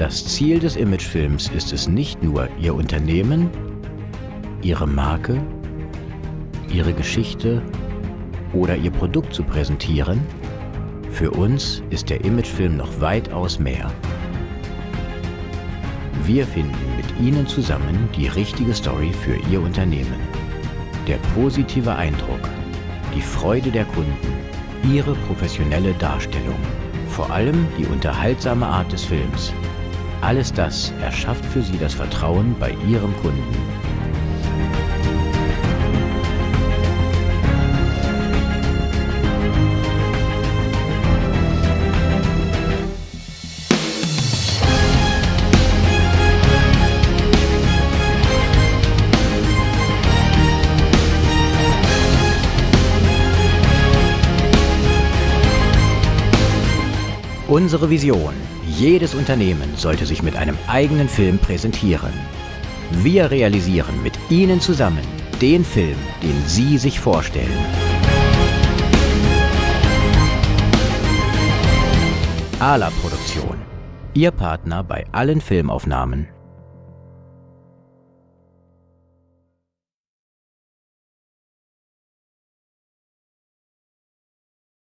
Das Ziel des Imagefilms ist es nicht nur, Ihr Unternehmen, Ihre Marke, Ihre Geschichte oder Ihr Produkt zu präsentieren. Für uns ist der Imagefilm noch weitaus mehr. Wir finden mit Ihnen zusammen die richtige Story für Ihr Unternehmen. Der positive Eindruck, die Freude der Kunden, Ihre professionelle Darstellung, vor allem die unterhaltsame Art des Films. Alles das erschafft für Sie das Vertrauen bei Ihrem Kunden. Unsere Vision. Jedes Unternehmen sollte sich mit einem eigenen Film präsentieren. Wir realisieren mit Ihnen zusammen den Film, den Sie sich vorstellen. Ala Produktion. Ihr Partner bei allen Filmaufnahmen